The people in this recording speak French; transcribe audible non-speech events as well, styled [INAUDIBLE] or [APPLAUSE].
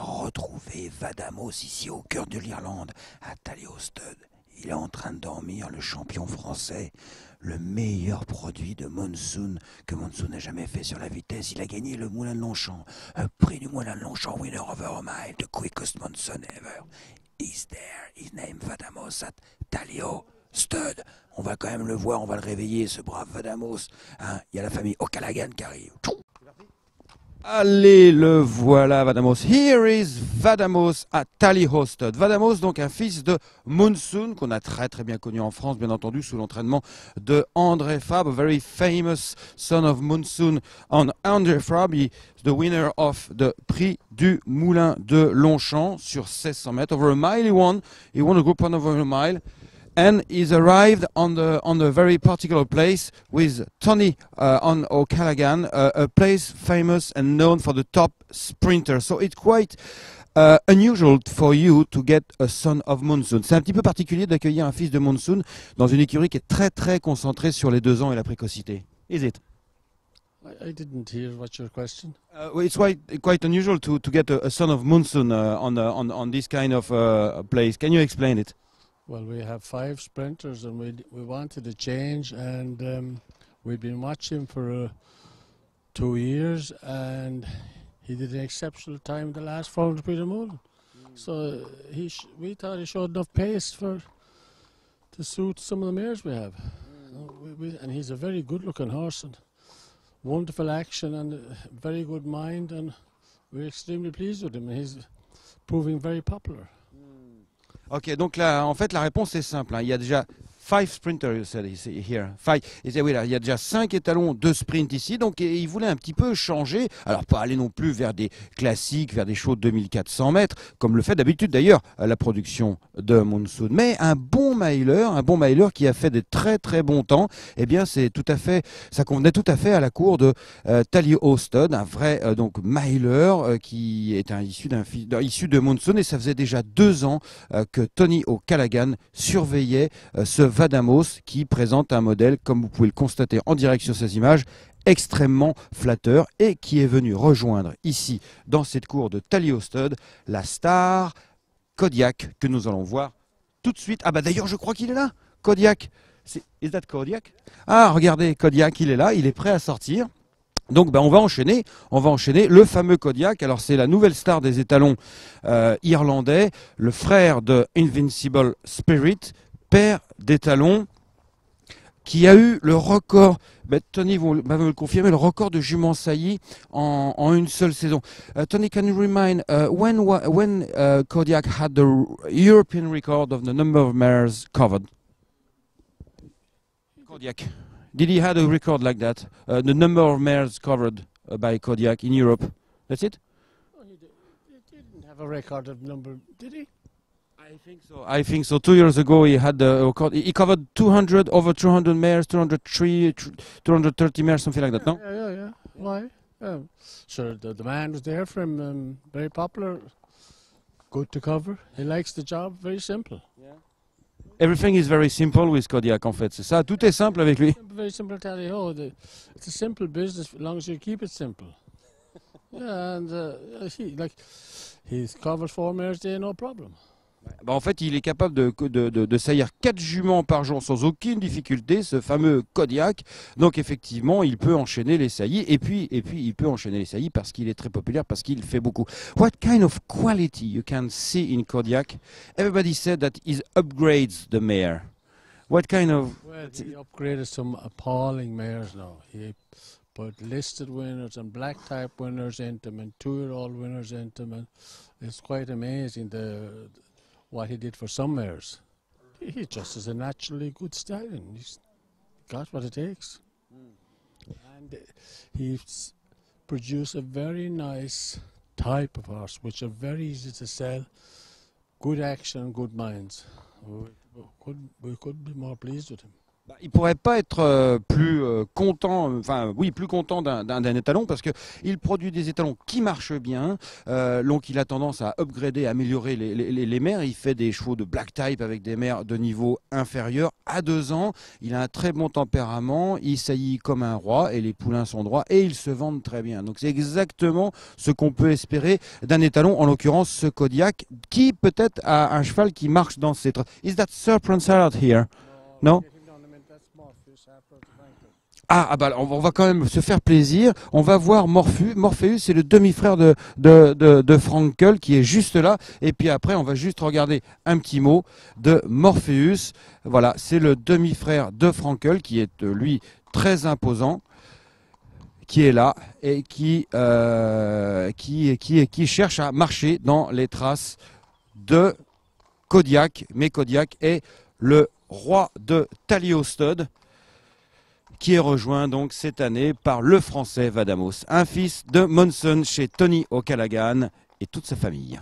retrouvé Vadamos ici au cœur de l'Irlande, à Stud. Il est en train de dormir, le champion français, le meilleur produit de Monsoon que Monsoon n'a jamais fait sur la vitesse. Il a gagné le Moulin de Longchamp, un prix du Moulin de Longchamp, winner over a mile, the quickest Monsoon ever. He's there, his name Vadamos at Talio Stud. On va quand même le voir, on va le réveiller, ce brave Vadamos. Hein. Il y a la famille O'Callaghan qui arrive. Allez, le voilà, Vadamos. Here is Vadamos à Hosted. Vadamos, donc un fils de Monsoon, qu'on a très très bien connu en France, bien entendu, sous l'entraînement de André Fab, a very famous son of Monsoon. On André Fab, he the winner of the Prix du Moulin de Longchamp sur 1600 mètres. Over a mile, he won. He won a group over a mile and he's arrived on the on a very particular place with Tony uh, on O'Callaghan, uh, a place famous and known for the top sprinter. So it's quite uh, unusual for you to get a son of Monsoon. C'est un petit peu particulier d'accueillir un fils de Monsoon dans une écurie qui est très très concentrée sur les deux ans et la précocité. Is it? I didn't hear what's your question. Uh, well, it's quite quite unusual to to get a, a son of Monsoon uh, on, uh, on on this kind of uh, place. Can you explain it? Well, we have five sprinters, and we we wanted to change, and um, we've been watching for uh, two years, and he did an exceptional time the last 400 meter moon. Mm. So he we thought he showed enough pace for to suit some of the mares we have, mm. we, we, and he's a very good-looking horse and wonderful action and very good mind, and we're extremely pleased with him. And he's proving very popular. Ok, donc là, en fait, la réponse est simple. Hein. Il y a déjà Five sprinters, here. Five. Et oui, là, il y a déjà cinq étalons de sprint ici, donc il voulait un petit peu changer. Alors pas aller non plus vers des classiques, vers des chauds de 2400 mètres, comme le fait d'habitude d'ailleurs la production de Monsoon, mais un bon miler, un bon miler qui a fait des très très bons temps. Eh bien, c'est tout à fait, ça convenait tout à fait à la cour de euh, Tally Austin, un vrai euh, donc miler euh, qui est issu issu de Monsoon, et ça faisait déjà deux ans euh, que Tony O'Callaghan surveillait ce Vadamos qui présente un modèle, comme vous pouvez le constater en direct sur ces images, extrêmement flatteur et qui est venu rejoindre ici, dans cette cour de Stud, la star Kodiak que nous allons voir tout de suite. Ah bah d'ailleurs je crois qu'il est là, Kodiak. Is that Kodiak? Ah regardez, Kodiak il est là, il est prêt à sortir. Donc ben, on va enchaîner, on va enchaîner le fameux Kodiak. Alors c'est la nouvelle star des étalons euh, irlandais, le frère de Invincible Spirit, père d'étalons qui a eu le record, Tony va me le confirmer, le record de juments saillies en, en une seule saison. Uh, Tony, can you remind uh, when when uh, Kodiak had the European record of the number of mares covered? Kodiak, did he had a record like that? Uh, the number of mares covered uh, by Kodiak in Europe? That's it? Did, he didn't have a record of number, did he? I think so. I think so. Two years ago, he had the he covered 200 over 200 mares, 203, 230 mares, something like that. No. Yeah, yeah, yeah. Why? Yeah. Sure, the demand was there for him. Um, very popular, good to cover. He likes the job. Very simple. Yeah. Everything is very simple with Kodiak, en fait. C'est ça. Tout est simple avec lui. Very simple. Oh, the, it's a simple business as long as you keep it simple. [LAUGHS] yeah, and uh, he like he's covered four mares day, no problem. Bah, en fait, il est capable de, de, de, de, saillir 4 juments par jour sans aucune difficulté, ce fameux Kodiak. Donc effectivement, il peut enchaîner les saillies et puis, et puis il peut enchaîner les saillies parce qu'il est très populaire, parce qu'il fait beaucoup. What kind of quality you can see in Kodiak? Everybody said that he upgrades the mare. What kind of... Well, he upgraded some appalling mares now. He put listed winners and black type winners into them and two-year-old winners into them. It's quite amazing the what he did for some mares. He just is a naturally good stallion. He's got what it takes. Mm. And he's produced a very nice type of horse, which are very easy to sell, good action, good minds. We, we, could, we could be more pleased with him. Bah, il pourrait pas être euh, plus euh, content, euh, enfin oui, plus content d'un- étalon parce que il produit des étalons qui marchent bien. Donc il a tendance à upgrader, améliorer les, les, mères. Il fait des chevaux de black type avec des mères de niveau inférieur. À deux ans, il a un très bon tempérament. Il saillit comme un roi et les poulains sont droits et ils se vendent très bien. Donc c'est exactement ce qu'on peut espérer d'un étalon, en l'occurrence ce Kodiak, qui peut-être a un cheval qui marche dans ses. Is that Serpent Salad here? No? Ah, ah bah, on, va- quand même se faire plaisir. On va voir Morpheus. Morpheus, c'est le demi-frère de, de, Frankel qui est juste là. Et puis après, on va juste regarder un petit mot de Morpheus. Voilà, c'est le demi-frère de Frankel qui est, euh, lui, très imposant qui est là et qui, euh, qui, cherche à marcher dans les traces de Kodiak. Mais Kodiak est le roi de Taliostod qui est rejoint donc cette année par le français Vadamos, un fils de Monson chez Tony O'Callaghan et toute sa famille.